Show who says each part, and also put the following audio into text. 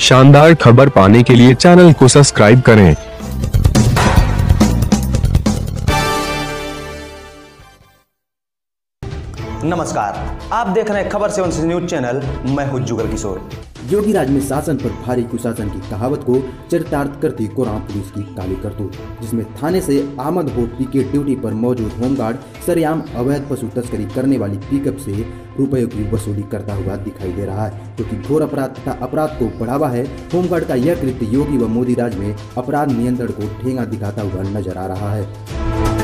Speaker 1: शानदार खबर पाने के लिए चैनल को सब्सक्राइब करें।
Speaker 2: नमस्कार, आप देख रहे हैं खबर सेवन न्यूज़ चैनल, मैं हूँ जुगल किशोर।
Speaker 3: योगी राज में शासन पर भारी कुशासन की कहावत को चरितार्थ करती कोराम पुलिस की काली करतूत, जिसमें थाने से आमद हो पीके ड्यूटी पर मौजूद होमगार्ड सरेआम अवैध पशु तस्करी करने वाली पिकअप से रुपयों की वसूली करता हुआ दिखाई दे रहा है क्योंकि तो घोर अपराध तथा अपराध को बढ़ावा है। होमगार्ड का यह कृत्य योगी व मोदी राज में अपराध नियंत्रण को ठेंगा दिखाता हुआ नज़र आ रहा है।